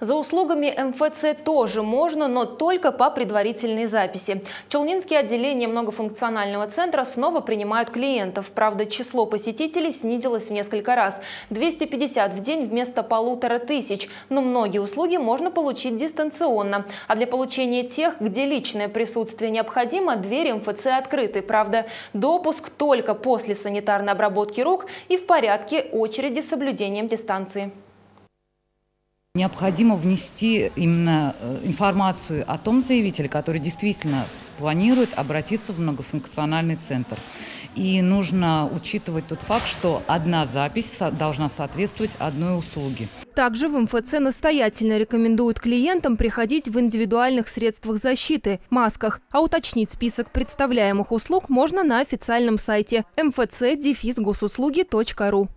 За услугами МФЦ тоже можно, но только по предварительной записи. Челнинские отделения многофункционального центра снова принимают клиентов. Правда, число посетителей снизилось в несколько раз. 250 в день вместо полутора тысяч. Но многие услуги можно получить дистанционно. А для получения тех, где личное присутствие необходимо, двери МФЦ открыты. Правда, допуск только после санитарной обработки рук и в порядке очереди с соблюдением дистанции. Необходимо внести именно э, информацию о том заявителе, который действительно планирует обратиться в многофункциональный центр. И нужно учитывать тот факт, что одна запись должна соответствовать одной услуге. Также в МФЦ настоятельно рекомендуют клиентам приходить в индивидуальных средствах защиты – масках. А уточнить список представляемых услуг можно на официальном сайте mfc-госуслуги.ру.